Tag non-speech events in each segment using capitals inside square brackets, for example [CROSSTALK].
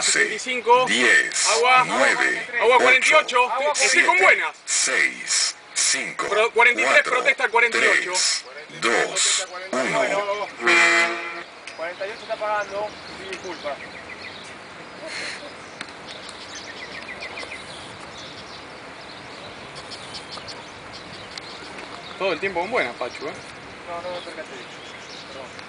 11, 65. 10, Agua. 9, Agua 48. Agua Estoy con buenas. 6, 5, Pro- 43, 4, protesta 48. 3, 2, 1. 48 está pagando, sin disculpa. Todo el tiempo con buenas, Pachu, ¿eh? No, no me percaté. Perdón.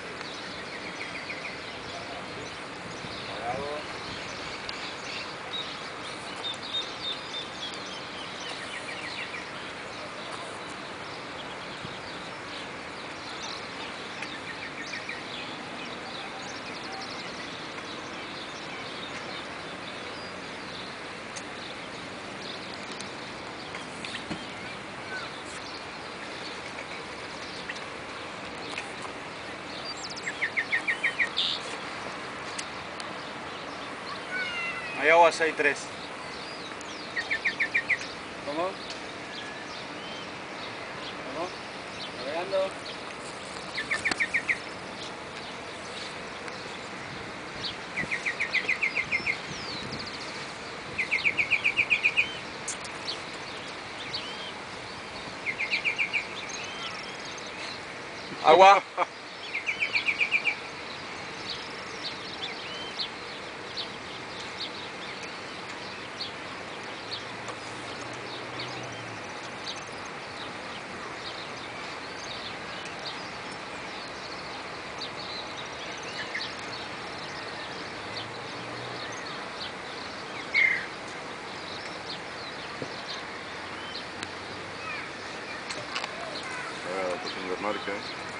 Ahí agua 6-3. ¿Cómo? ¿Cómo? Navegando. Agua. [LAUGHS] Ah, cuestión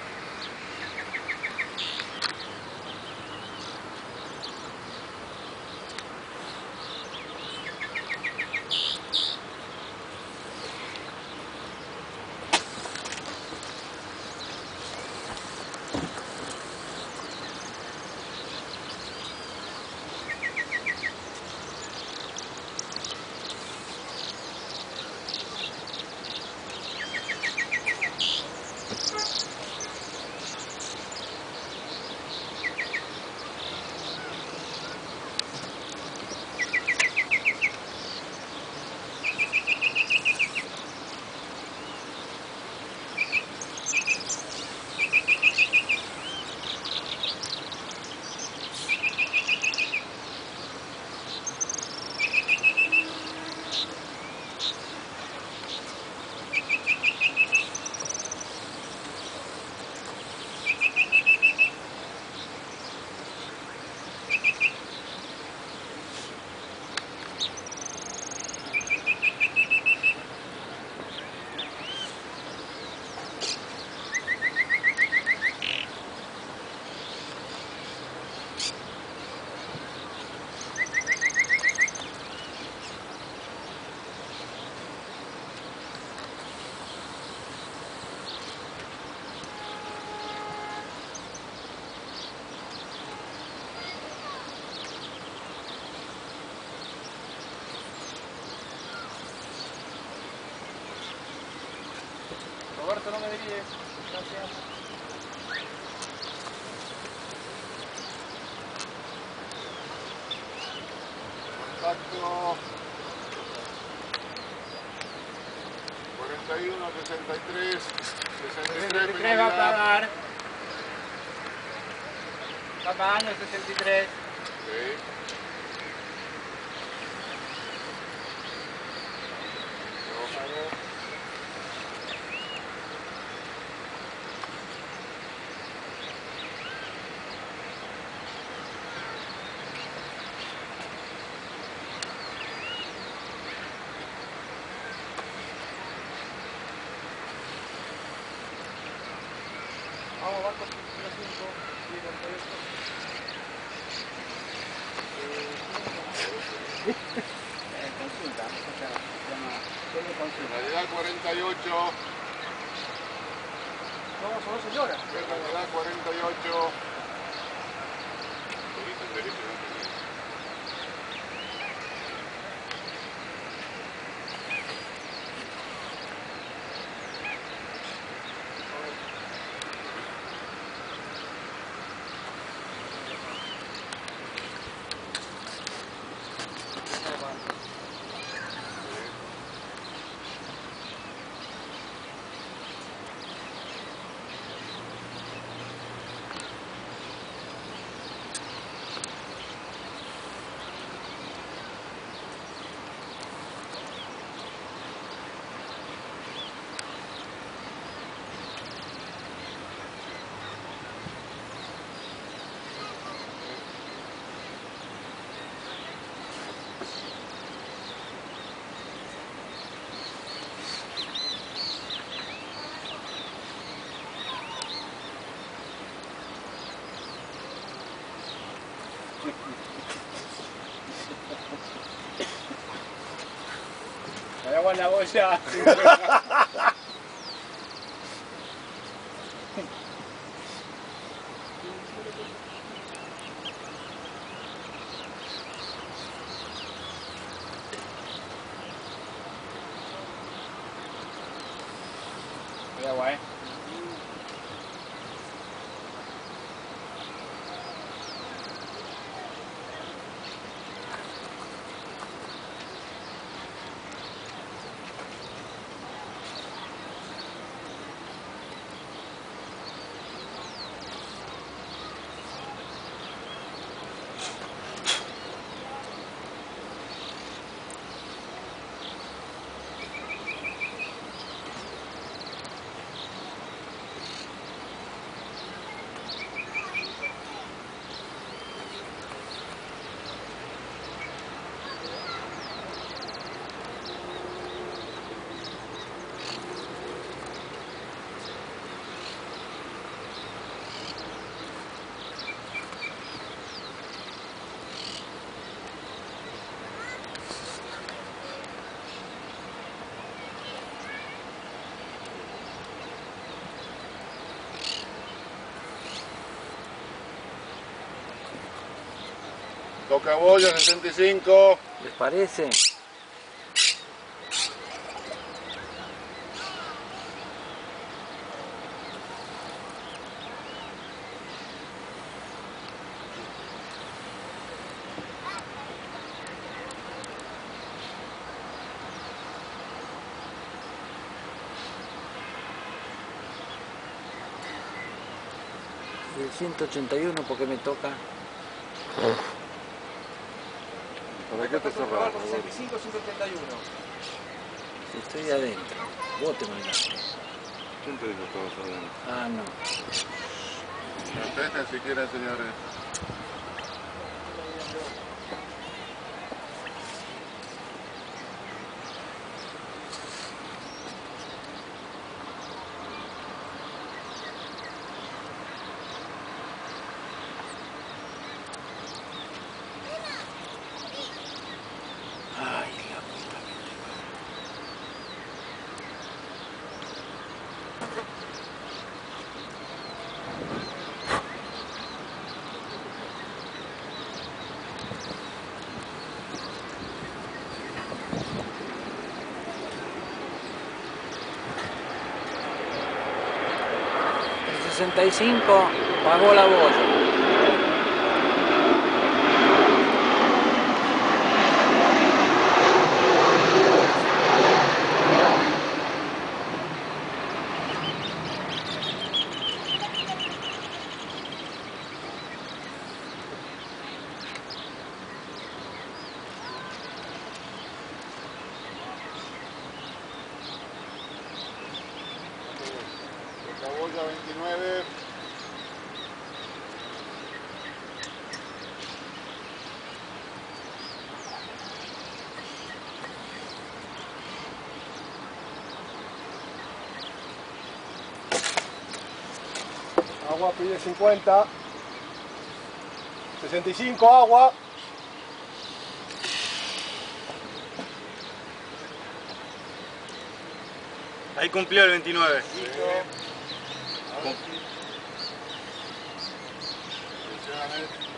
Gracias. Contacto 41, 63, 63, 63 va a pagar. Pagando el 63. Sí. Vamos, barco 05, 58. Eh, consulta, o sea, se llama solo consulta. Realidad 48, No, son señoras. realidad 48. En la agua, eh. Toca boya 65. ¿Les parece? El 181 porque me toca. ¿Para qué te cerramos? 65, 181. Estoy adentro. Vos te mandás. ¿Quién te dijo que estabas adentro? Ah, no. Protejan si quieren, señores. 65 pagó la boya. Boya 29. Agua pide 50. 65 agua. Ahí cumplió el 29. Thank you.